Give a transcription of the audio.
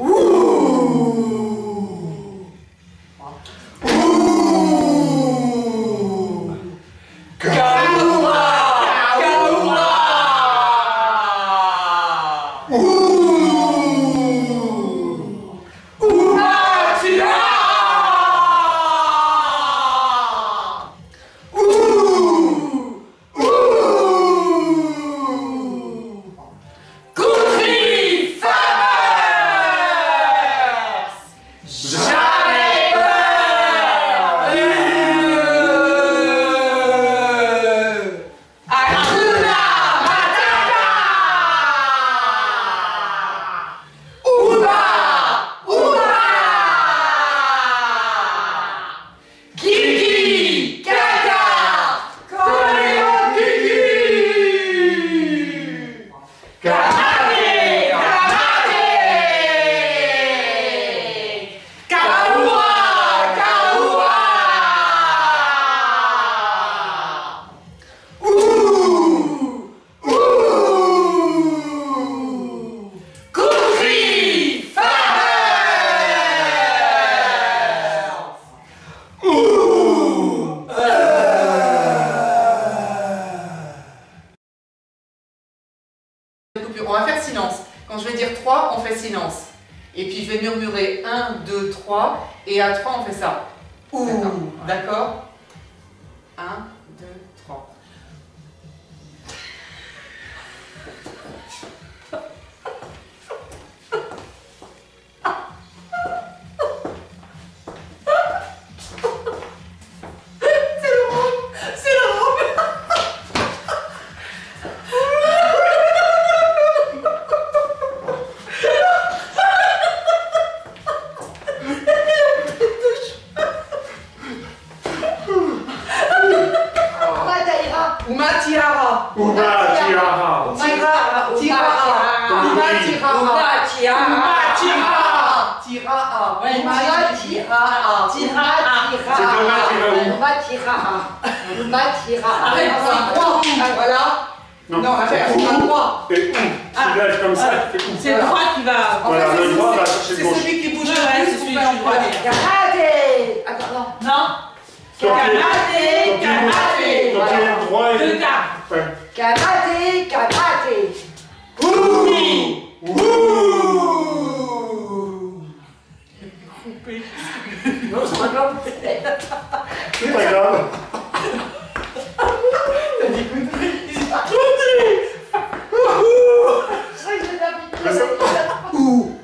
Ooh! On va faire silence. Quand je vais dire 3, on fait silence. Et puis je vais murmurer 1, 2, 3. Et à 3, on fait ça. Ouh, d'accord 1, Tira. Ouais, Uma tira. tira. Tira, C'est Thomas qui va où Uma tira. Uma tira. Arrête, c'est trois. Voilà. Non, on va faire un. Et tu lèves comme ça, tu fais oum. C'est le droit qui va. Voilà, le c'est- droit va c'est- chercher le C'est gauche. celui qui bouge le plus c'est celui qui bouge. Attends, non. Non. Quand tu es- Karaté, quand tu es- karaté. quand tu es droit et- Deux cartes. Ouais. Karaté, karaté. Non, ça va pas. C'est pas grave. Je